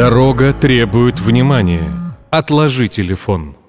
Дорога требует внимания. Отложи телефон.